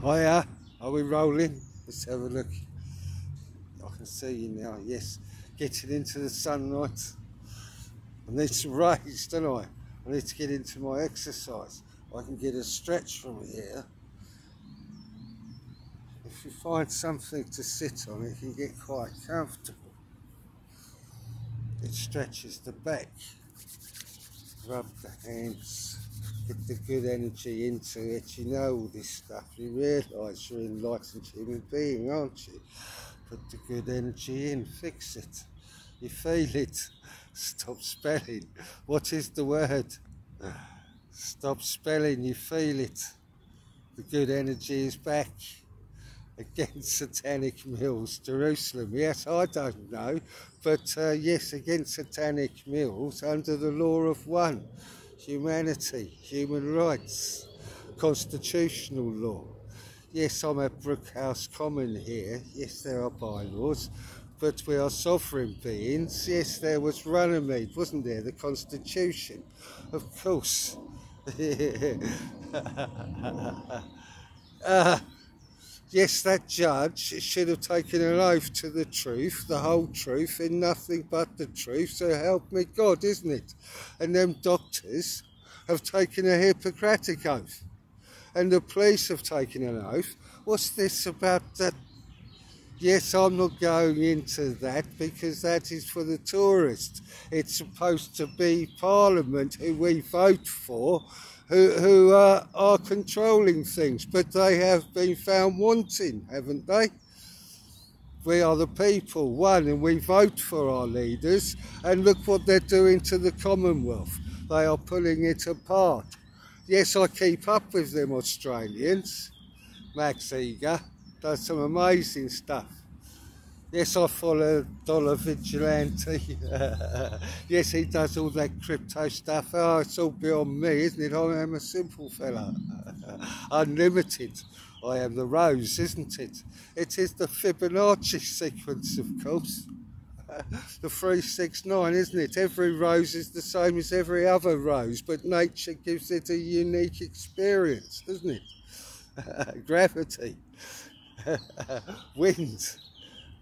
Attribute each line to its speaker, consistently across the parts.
Speaker 1: Oh, Hiya, are we rolling? Let's have a look. I can see you now, yes. Getting into the sunlight. I need some rays, don't I? I need to get into my exercise. I can get a stretch from here. If you find something to sit on, it can get quite comfortable. It stretches the back. Rub the hands the good energy into it. You know all this stuff. You realise you're an enlightened human being, aren't you? Put the good energy in, fix it. You feel it. Stop spelling. What is the word? Stop spelling, you feel it. The good energy is back against satanic mills, Jerusalem. Yes, I don't know, but uh, yes, against satanic mills under the law of one humanity, human rights, constitutional law. Yes, I'm at Brookhouse Common here. Yes, there are bylaws, but we are sovereign beings. Yes, there was Runnymede, wasn't there? The Constitution, of course. uh, yes, that judge should have taken an oath to the truth, the whole truth, and nothing but the truth. So help me God, isn't it? And them doctors have taken a Hippocratic oath, and the police have taken an oath. What's this about that? Yes, I'm not going into that because that is for the tourists. It's supposed to be Parliament who we vote for who, who are controlling things, but they have been found wanting, haven't they? We are the people, one, and we vote for our leaders, and look what they're doing to the Commonwealth. They are pulling it apart. Yes, I keep up with them Australians. Max Igan does some amazing stuff. Yes, I follow Dollar Vigilante. yes, he does all that crypto stuff. Oh, it's all beyond me, isn't it? I am a simple fella. Unlimited. I am the rose, isn't it? It is the Fibonacci sequence, of course. the 369, isn't it? Every rose is the same as every other rose, but nature gives it a unique experience, doesn't it? Gravity, wind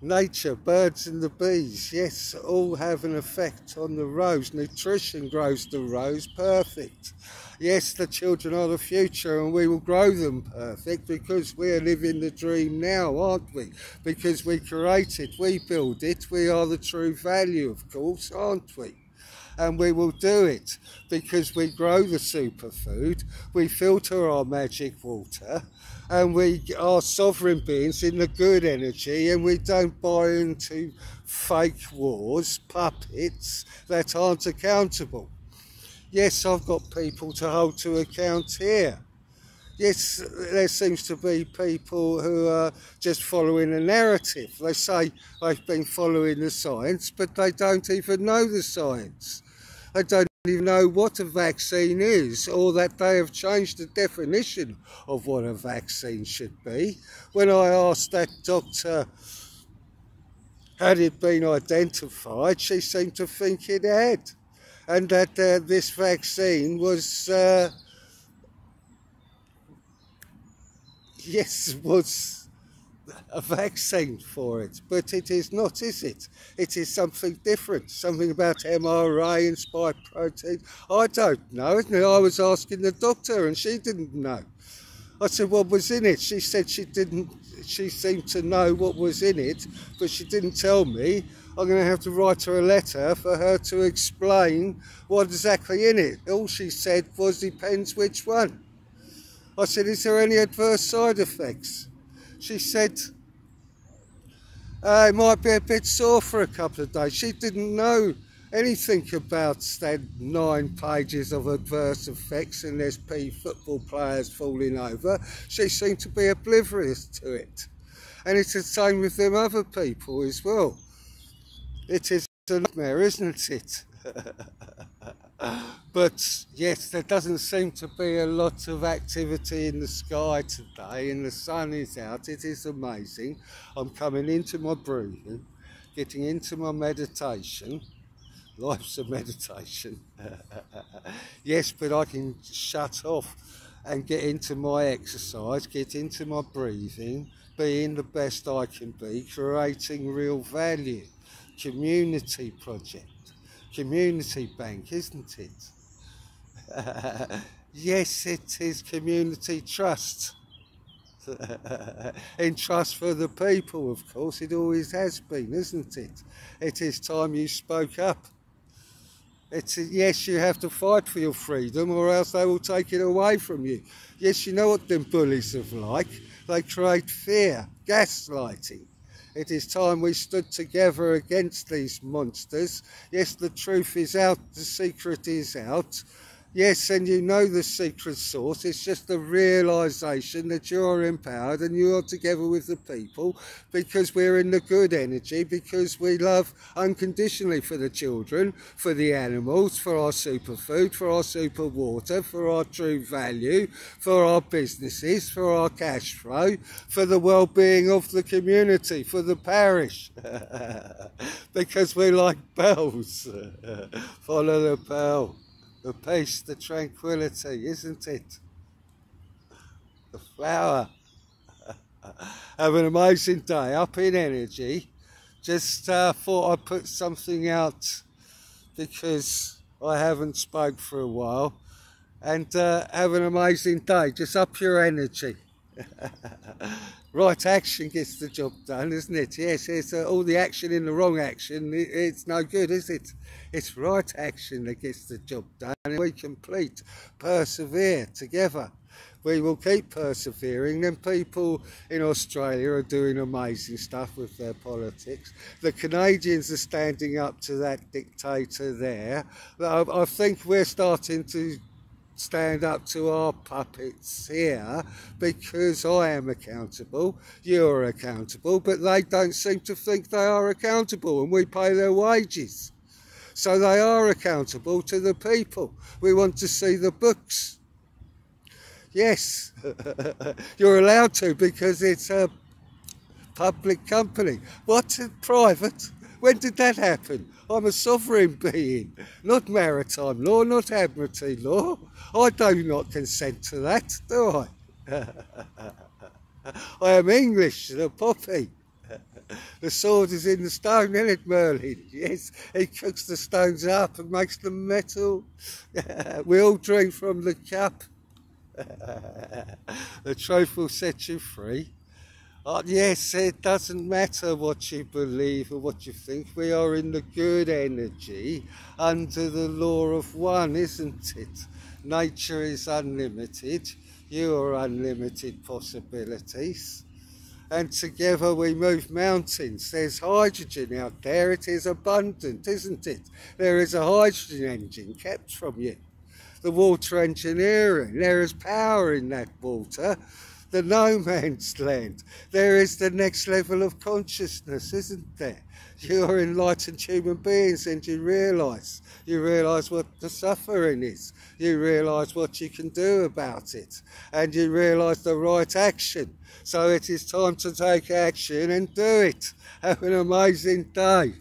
Speaker 1: nature, birds and the bees, yes, all have an effect on the rose. Nutrition grows the rose perfect. Yes, the children are the future and we will grow them perfect because we are living the dream now, aren't we? Because we create it, we build it, we are the true value, of course, aren't we? and we will do it because we grow the superfood, we filter our magic water, and we are sovereign beings in the good energy and we don't buy into fake wars, puppets that aren't accountable. Yes, I've got people to hold to account here. Yes, there seems to be people who are just following a narrative. They say they've been following the science, but they don't even know the science. They don't even know what a vaccine is or that they have changed the definition of what a vaccine should be. When I asked that doctor had it been identified, she seemed to think it had and that uh, this vaccine was uh, yes was a vaccine for it, but it is not, is it? It is something different, something about mRNA and spike protein. I don't know. I was asking the doctor and she didn't know. I said, what was in it? She said she didn't, she seemed to know what was in it, but she didn't tell me. I'm going to have to write her a letter for her to explain what exactly in it. All she said was, depends which one. I said, is there any adverse side effects? She said, uh, it might be a bit sore for a couple of days. She didn't know anything about that nine pages of adverse effects and SP football players falling over. She seemed to be oblivious to it. And it's the same with them other people as well. It is a nightmare, isn't it? but yes, there doesn't seem to be a lot of activity in the sky today, and the sun is out. It is amazing. I'm coming into my breathing, getting into my meditation. Life's a meditation. yes, but I can shut off and get into my exercise, get into my breathing, being the best I can be, creating real value. Community project, community bank, isn't it? yes, it is community trust. in trust for the people, of course, it always has been, isn't it? It is time you spoke up. It's yes, you have to fight for your freedom, or else they will take it away from you. Yes, you know what them bullies have like. They create fear, gaslighting. It is time we stood together against these monsters. Yes, the truth is out, the secret is out. Yes, and you know the secret source. It's just the realization that you're empowered and you're together with the people because we're in the good energy, because we love unconditionally for the children, for the animals, for our superfood, for our super water, for our true value, for our businesses, for our cash flow, for the well-being of the community, for the parish. because we're like bells. Follow the bell the peace, the tranquility, isn't it? The flower. Have an amazing day, up in energy. Just uh, thought I'd put something out because I haven't spoke for a while. And uh, have an amazing day. Just up your energy. right action gets the job done, isn't it? Yes, it's uh, all the action in the wrong action. It, it's no good, is it? It's right action that gets the job done. We complete, persevere together. We will keep persevering. Then people in Australia are doing amazing stuff with their politics. The Canadians are standing up to that dictator there. I, I think we're starting to stand up to our puppets here because I am accountable, you're accountable, but they don't seem to think they are accountable and we pay their wages. So they are accountable to the people. We want to see the books. Yes, you're allowed to because it's a public company. What's a private? When did that happen? I'm a sovereign being, not maritime law, not admiralty law. I do not consent to that, do I? I am English, the poppy. The sword is in the stone, isn't it, Merlin? Yes, he cooks the stones up and makes them metal. we all drink from the cup. the truth will set you free. Uh, yes, it doesn't matter what you believe or what you think. We are in the good energy under the law of one, isn't it? Nature is unlimited. You are unlimited possibilities. And together we move mountains. There's hydrogen out there. It is abundant, isn't it? There is a hydrogen engine kept from you. The water engineering, there is power in that water the no man's land. There is the next level of consciousness, isn't there? You're enlightened human beings and you realise. You realise what the suffering is. You realise what you can do about it. And you realise the right action. So it is time to take action and do it. Have an amazing day.